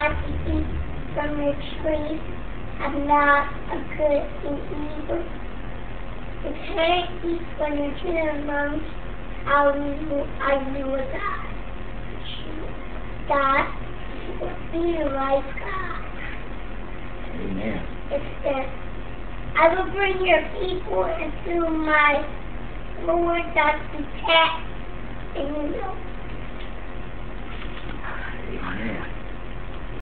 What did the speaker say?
not to eat from your tree and not a good and evil. You can't eat from your tree and knowledge how you are you a God. God would be like God. Amen. It says, I will bring your people into my Lord that cat, and you know